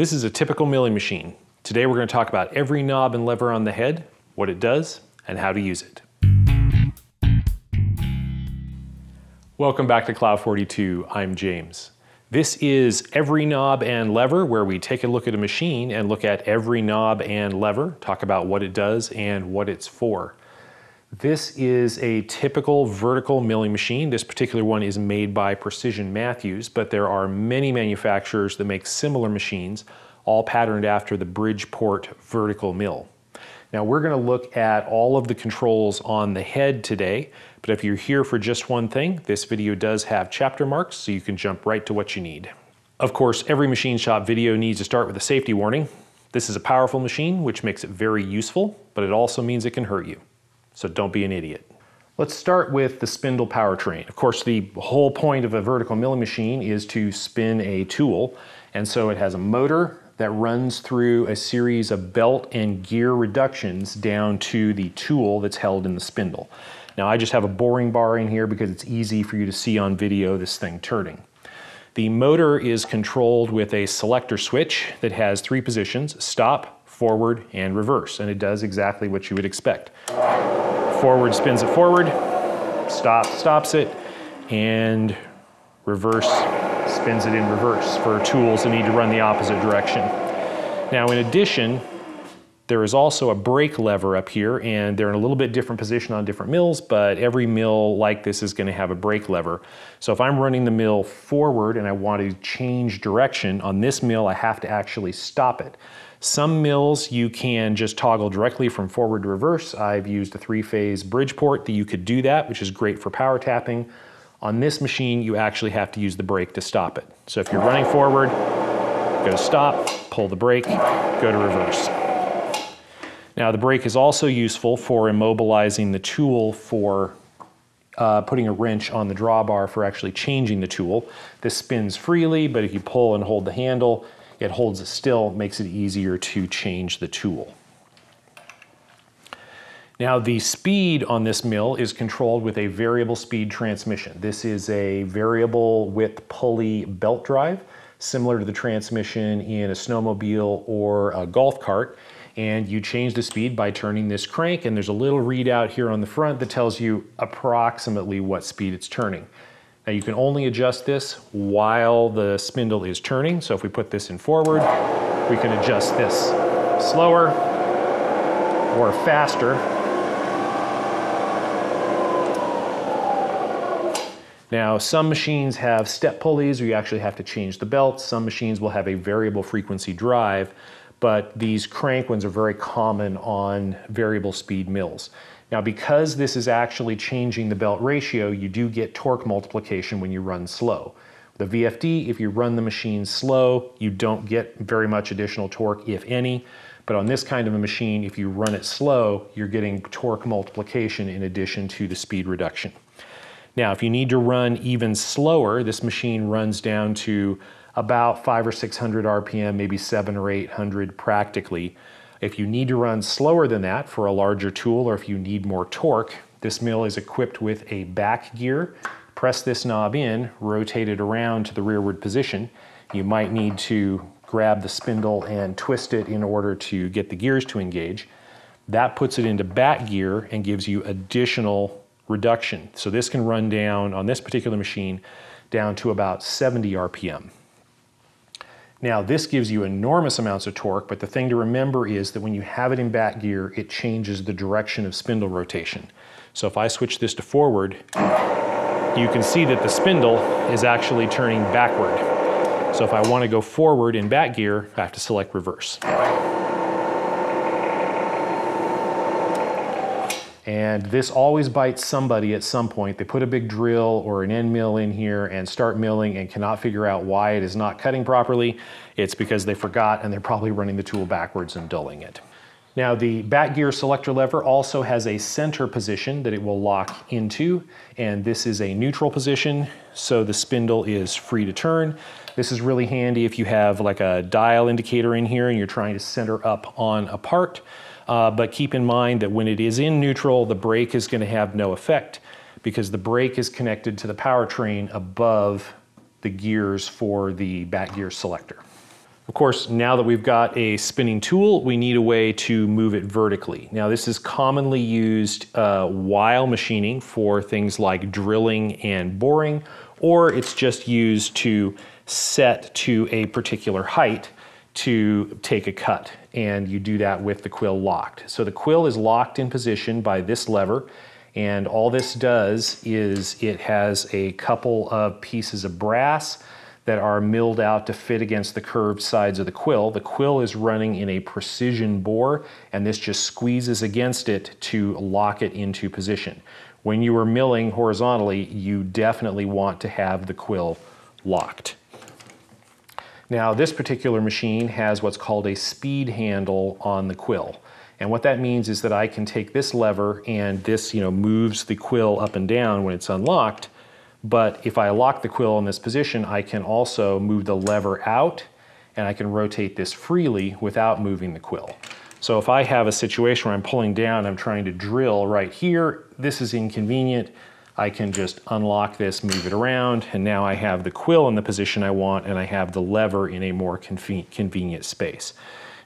This is a typical milling machine. Today we're going to talk about every knob and lever on the head, what it does, and how to use it. Welcome back to Clough42. I'm James. This is every knob and lever where we take a look at a machine and look at every knob and lever, talk about what it does and what it's for. This is a typical vertical milling machine. This particular one is made by Precision Matthews, but there are many manufacturers that make similar machines, all patterned after the Bridgeport vertical mill. Now we're gonna look at all of the controls on the head today, but if you're here for just one thing, this video does have chapter marks, so you can jump right to what you need. Of course, every machine shop video needs to start with a safety warning. This is a powerful machine, which makes it very useful, but it also means it can hurt you so don't be an idiot. Let's start with the spindle powertrain. Of course, the whole point of a vertical milling machine is to spin a tool, and so it has a motor that runs through a series of belt and gear reductions down to the tool that's held in the spindle. Now I just have a boring bar in here because it's easy for you to see on video this thing turning. The motor is controlled with a selector switch that has three positions, stop, forward, and reverse, and it does exactly what you would expect. Forward spins it forward, stop stops it, and reverse spins it in reverse for tools that need to run the opposite direction. Now in addition, there is also a brake lever up here and they're in a little bit different position on different mills, but every mill like this is gonna have a brake lever. So if I'm running the mill forward and I want to change direction, on this mill I have to actually stop it. Some mills you can just toggle directly from forward to reverse. I've used a three-phase Bridgeport that you could do that, which is great for power tapping. On this machine, you actually have to use the brake to stop it. So if you're running forward, go to stop, pull the brake, go to reverse. Now the brake is also useful for immobilizing the tool for uh, putting a wrench on the drawbar for actually changing the tool. This spins freely, but if you pull and hold the handle, it holds it still, makes it easier to change the tool. Now the speed on this mill is controlled with a variable speed transmission. This is a variable width pulley belt drive, similar to the transmission in a snowmobile or a golf cart. And you change the speed by turning this crank and there's a little readout here on the front that tells you approximately what speed it's turning. Now you can only adjust this while the spindle is turning. So if we put this in forward, we can adjust this slower or faster. Now, some machines have step pulleys where you actually have to change the belts. Some machines will have a variable frequency drive, but these crank ones are very common on variable speed mills. Now because this is actually changing the belt ratio, you do get torque multiplication when you run slow. The VFD, if you run the machine slow, you don't get very much additional torque, if any. But on this kind of a machine, if you run it slow, you're getting torque multiplication in addition to the speed reduction. Now, if you need to run even slower, this machine runs down to about five or 600 RPM, maybe seven or 800 practically. If you need to run slower than that for a larger tool or if you need more torque, this mill is equipped with a back gear. Press this knob in, rotate it around to the rearward position. You might need to grab the spindle and twist it in order to get the gears to engage. That puts it into back gear and gives you additional reduction. So this can run down, on this particular machine, down to about 70 RPM. Now this gives you enormous amounts of torque, but the thing to remember is that when you have it in back gear, it changes the direction of spindle rotation. So if I switch this to forward, you can see that the spindle is actually turning backward. So if I want to go forward in back gear, I have to select reverse. And this always bites somebody at some point. They put a big drill or an end mill in here and start milling and cannot figure out why it is not cutting properly. It's because they forgot and they're probably running the tool backwards and dulling it. Now the back gear selector lever also has a center position that it will lock into and this is a neutral position so the spindle is free to turn. This is really handy if you have like a dial indicator in here and you're trying to center up on a part. Uh, but keep in mind that when it is in neutral, the brake is going to have no effect because the brake is connected to the powertrain above the gears for the back gear selector. Of course, now that we've got a spinning tool, we need a way to move it vertically. Now this is commonly used uh, while machining for things like drilling and boring, or it's just used to set to a particular height to take a cut. And you do that with the quill locked. So the quill is locked in position by this lever. And all this does is it has a couple of pieces of brass that are milled out to fit against the curved sides of the quill. The quill is running in a precision bore, and this just squeezes against it to lock it into position. When you are milling horizontally, you definitely want to have the quill locked. Now, this particular machine has what's called a speed handle on the quill. And what that means is that I can take this lever and this you know, moves the quill up and down when it's unlocked, but if I lock the quill in this position, I can also move the lever out and I can rotate this freely without moving the quill. So if I have a situation where I'm pulling down, I'm trying to drill right here, this is inconvenient. I can just unlock this, move it around, and now I have the quill in the position I want and I have the lever in a more convenient space.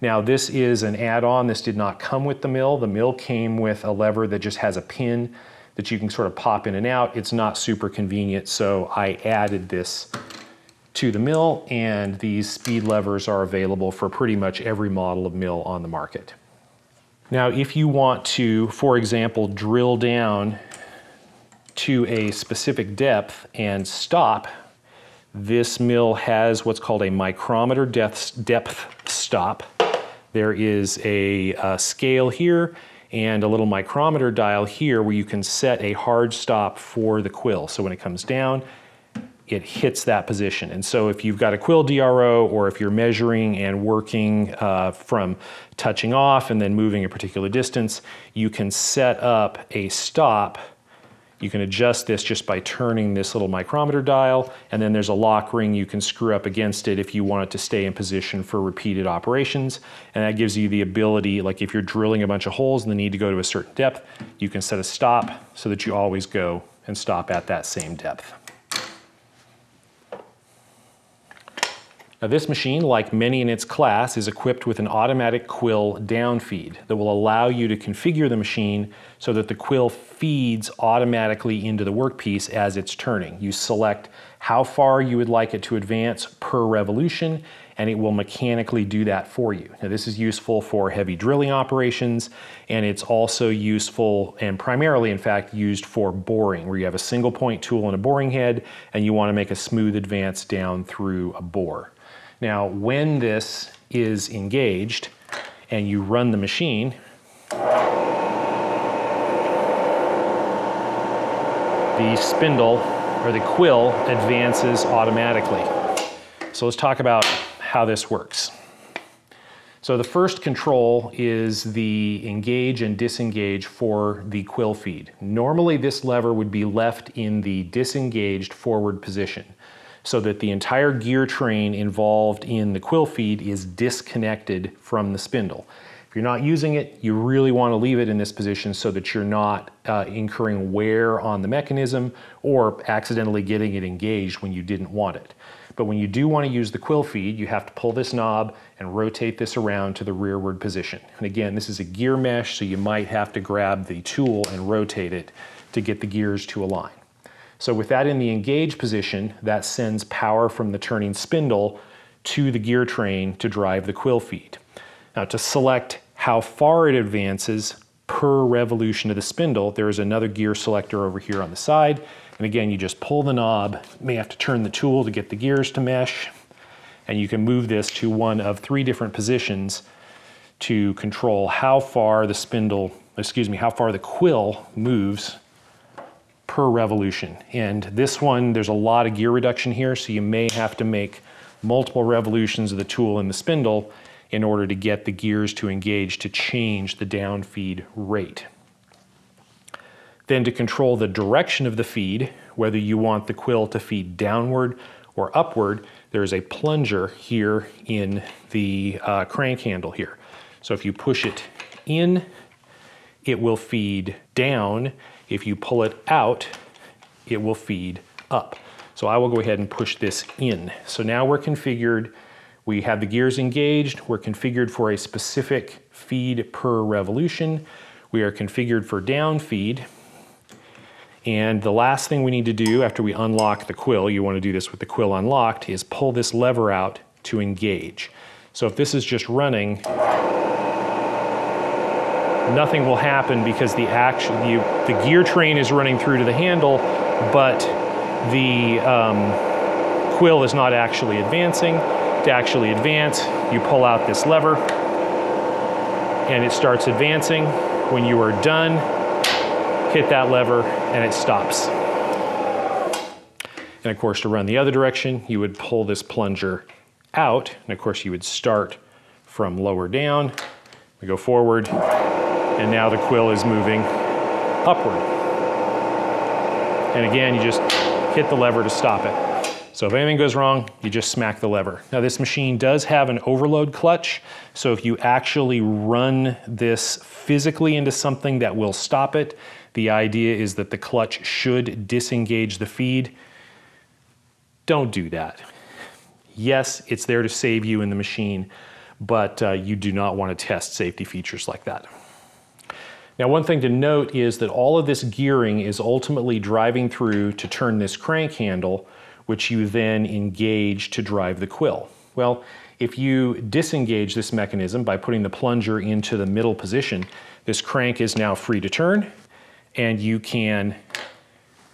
Now this is an add-on. This did not come with the mill. The mill came with a lever that just has a pin that you can sort of pop in and out. It's not super convenient, so I added this to the mill, and these speed levers are available for pretty much every model of mill on the market. Now, if you want to, for example, drill down to a specific depth and stop, this mill has what's called a micrometer depth, depth stop. There is a, a scale here and a little micrometer dial here where you can set a hard stop for the quill. So when it comes down, it hits that position. And so if you've got a quill DRO or if you're measuring and working uh, from touching off and then moving a particular distance, you can set up a stop you can adjust this just by turning this little micrometer dial, and then there's a lock ring you can screw up against it if you want it to stay in position for repeated operations. And that gives you the ability, like if you're drilling a bunch of holes and the need to go to a certain depth, you can set a stop so that you always go and stop at that same depth. Now this machine, like many in its class, is equipped with an automatic quill down feed that will allow you to configure the machine so that the quill feeds automatically into the workpiece as it's turning. You select how far you would like it to advance per revolution and it will mechanically do that for you. Now this is useful for heavy drilling operations and it's also useful and primarily in fact used for boring where you have a single point tool and a boring head and you want to make a smooth advance down through a bore. Now, when this is engaged and you run the machine, the spindle or the quill advances automatically. So let's talk about how this works. So the first control is the engage and disengage for the quill feed. Normally this lever would be left in the disengaged forward position so that the entire gear train involved in the quill feed is disconnected from the spindle. If you're not using it, you really want to leave it in this position so that you're not uh, incurring wear on the mechanism or accidentally getting it engaged when you didn't want it. But when you do want to use the quill feed, you have to pull this knob and rotate this around to the rearward position. And again, this is a gear mesh, so you might have to grab the tool and rotate it to get the gears to align. So with that in the engage position, that sends power from the turning spindle to the gear train to drive the quill feed. Now to select how far it advances per revolution of the spindle, there is another gear selector over here on the side. And again, you just pull the knob, you may have to turn the tool to get the gears to mesh, and you can move this to one of three different positions to control how far the spindle, excuse me, how far the quill moves per revolution. And this one, there's a lot of gear reduction here, so you may have to make multiple revolutions of the tool and the spindle in order to get the gears to engage to change the down feed rate. Then to control the direction of the feed, whether you want the quill to feed downward or upward, there's a plunger here in the uh, crank handle here. So if you push it in, it will feed down if you pull it out, it will feed up. So I will go ahead and push this in. So now we're configured We have the gears engaged. We're configured for a specific feed per revolution. We are configured for down feed. And the last thing we need to do after we unlock the quill, you want to do this with the quill unlocked, is pull this lever out to engage. So if this is just running, nothing will happen because the action, the, the gear train is running through to the handle, but the um, quill is not actually advancing. To actually advance, you pull out this lever and it starts advancing. When you are done, hit that lever and it stops. And of course, to run the other direction, you would pull this plunger out. And of course, you would start from lower down. We go forward, and now the quill is moving upward. And again, you just hit the lever to stop it. So if anything goes wrong, you just smack the lever. Now this machine does have an overload clutch, so if you actually run this physically into something that will stop it, the idea is that the clutch should disengage the feed. Don't do that. Yes, it's there to save you in the machine, but uh, you do not want to test safety features like that. Now one thing to note is that all of this gearing is ultimately driving through to turn this crank handle, which you then engage to drive the quill. Well, if you disengage this mechanism by putting the plunger into the middle position, this crank is now free to turn and you can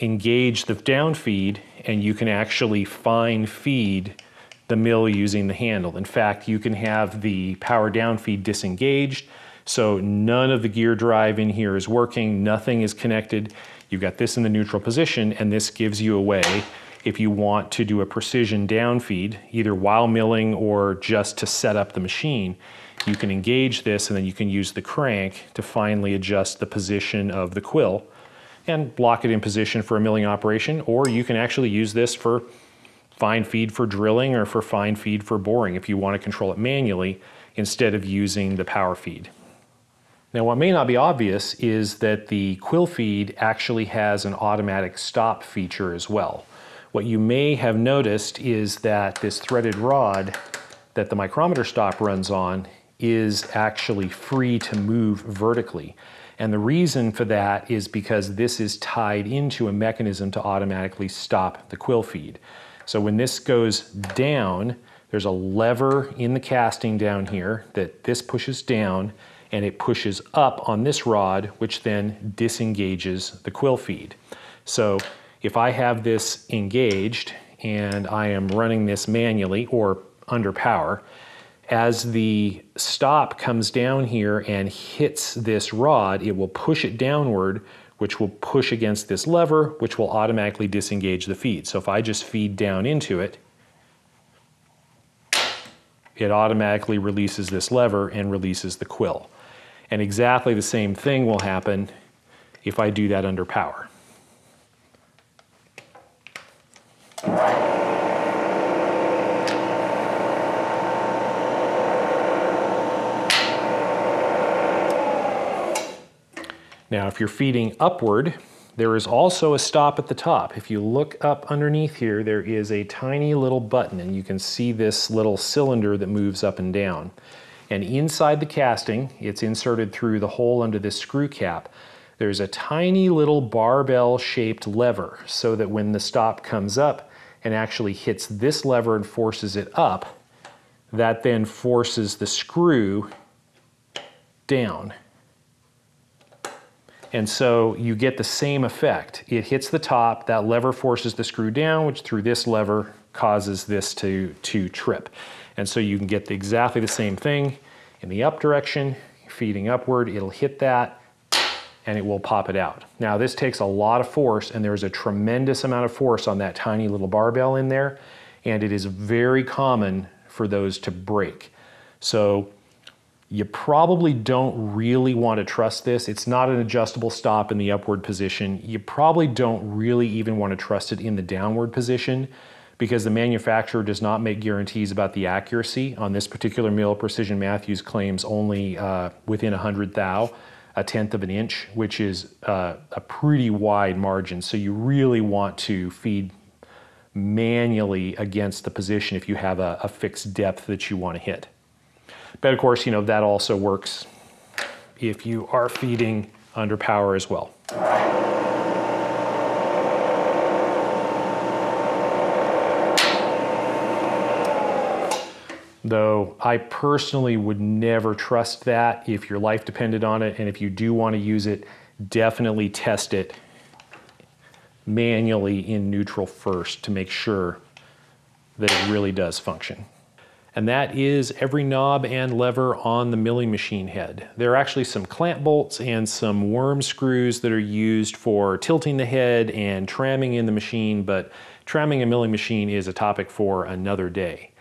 engage the down feed and you can actually fine feed the mill using the handle. In fact, you can have the power down feed disengaged so none of the gear drive in here is working, nothing is connected. You've got this in the neutral position and this gives you a way if you want to do a precision down feed, either while milling or just to set up the machine, you can engage this and then you can use the crank to finally adjust the position of the quill and block it in position for a milling operation, or you can actually use this for fine feed for drilling or for fine feed for boring if you want to control it manually instead of using the power feed. Now what may not be obvious is that the quill feed actually has an automatic stop feature as well. What you may have noticed is that this threaded rod that the micrometer stop runs on is actually free to move vertically. And the reason for that is because this is tied into a mechanism to automatically stop the quill feed. So when this goes down, there's a lever in the casting down here that this pushes down and it pushes up on this rod, which then disengages the quill feed. So if I have this engaged and I am running this manually or under power, as the stop comes down here and hits this rod, it will push it downward, which will push against this lever, which will automatically disengage the feed. So if I just feed down into it, it automatically releases this lever and releases the quill. And exactly the same thing will happen if I do that under power. Now, if you're feeding upward, there is also a stop at the top. If you look up underneath here, there is a tiny little button and you can see this little cylinder that moves up and down. And inside the casting, it's inserted through the hole under this screw cap, there's a tiny little barbell shaped lever so that when the stop comes up and actually hits this lever and forces it up, that then forces the screw down. And so you get the same effect. It hits the top, that lever forces the screw down, which through this lever causes this to, to trip. And so you can get the, exactly the same thing in the up direction, feeding upward, it'll hit that and it will pop it out. Now this takes a lot of force and there's a tremendous amount of force on that tiny little barbell in there and it is very common for those to break. So you probably don't really want to trust this. It's not an adjustable stop in the upward position. You probably don't really even want to trust it in the downward position because the manufacturer does not make guarantees about the accuracy. On this particular mill, Precision Matthews claims only uh, within 100 thou, a tenth of an inch, which is uh, a pretty wide margin. So you really want to feed manually against the position if you have a, a fixed depth that you want to hit. But of course, you know, that also works if you are feeding under power as well. Though I personally would never trust that if your life depended on it, and if you do want to use it, definitely test it manually in neutral first to make sure that it really does function. And that is every knob and lever on the milling machine head. There are actually some clamp bolts and some worm screws that are used for tilting the head and tramming in the machine, but tramming a milling machine is a topic for another day.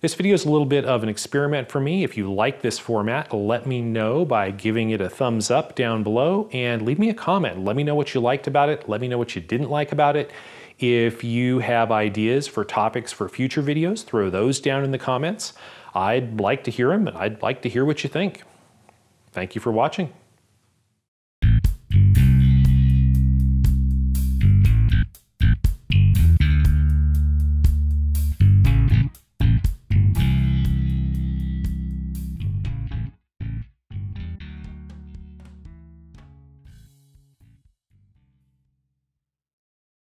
This video is a little bit of an experiment for me. If you like this format, let me know by giving it a thumbs up down below and leave me a comment. Let me know what you liked about it. Let me know what you didn't like about it. If you have ideas for topics for future videos, throw those down in the comments. I'd like to hear them and I'd like to hear what you think. Thank you for watching.